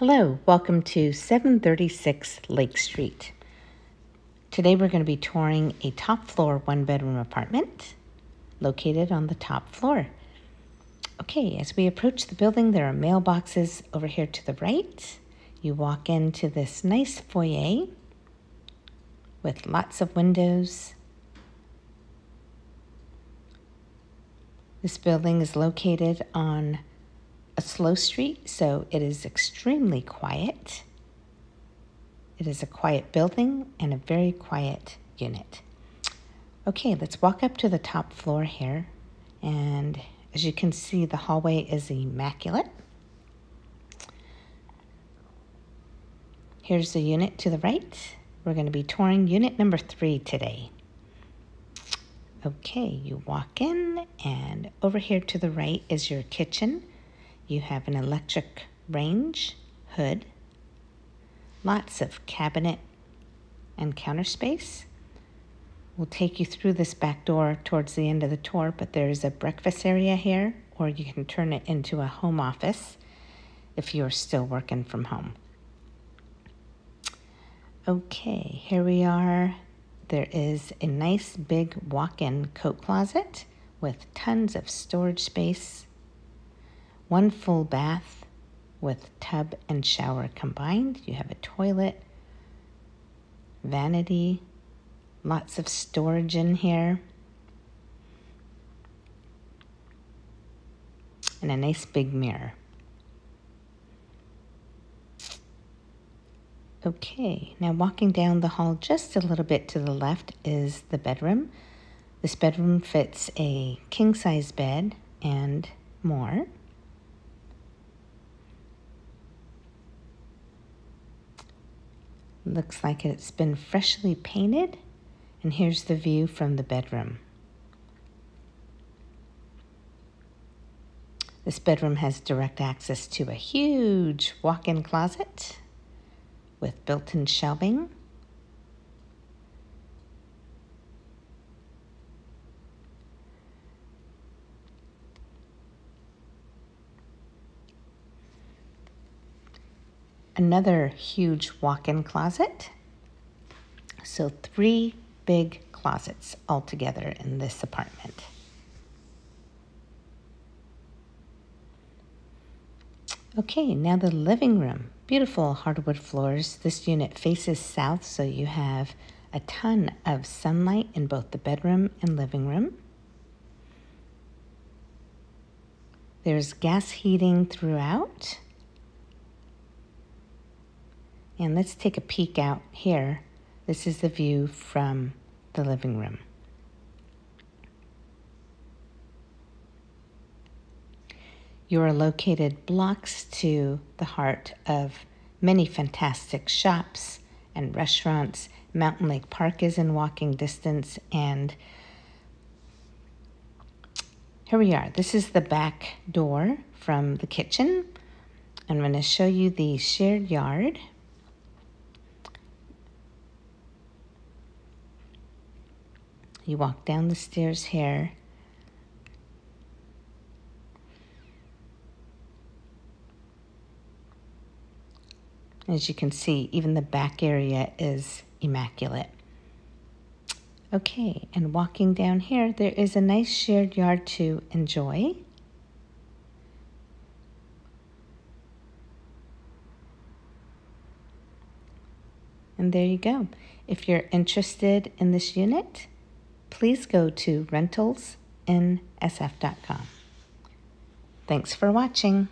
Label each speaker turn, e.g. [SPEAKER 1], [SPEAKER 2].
[SPEAKER 1] Hello, welcome to 736 Lake Street. Today we're going to be touring a top floor one bedroom apartment located on the top floor. Okay, as we approach the building, there are mailboxes over here to the right. You walk into this nice foyer with lots of windows. This building is located on a slow street, so it is extremely quiet. It is a quiet building and a very quiet unit. Okay, let's walk up to the top floor here. And as you can see, the hallway is immaculate. Here's the unit to the right. We're going to be touring unit number three today. Okay, you walk in, and over here to the right is your kitchen. You have an electric range, hood, lots of cabinet and counter space. We'll take you through this back door towards the end of the tour, but there's a breakfast area here, or you can turn it into a home office if you're still working from home. Okay, here we are. There is a nice big walk-in coat closet with tons of storage space one full bath with tub and shower combined. You have a toilet, vanity, lots of storage in here, and a nice big mirror. Okay, now walking down the hall just a little bit to the left is the bedroom. This bedroom fits a king size bed and more. Looks like it's been freshly painted. And here's the view from the bedroom. This bedroom has direct access to a huge walk-in closet with built-in shelving another huge walk-in closet. So three big closets all together in this apartment. Okay, now the living room. Beautiful hardwood floors. This unit faces south, so you have a ton of sunlight in both the bedroom and living room. There's gas heating throughout. And let's take a peek out here. This is the view from the living room. You are located blocks to the heart of many fantastic shops and restaurants. Mountain Lake Park is in walking distance, and here we are. This is the back door from the kitchen. I'm going to show you the shared yard. You walk down the stairs here. As you can see, even the back area is immaculate. Okay, and walking down here, there is a nice shared yard to enjoy. And there you go. If you're interested in this unit, please go to rentalsinsf.com. Thanks for watching.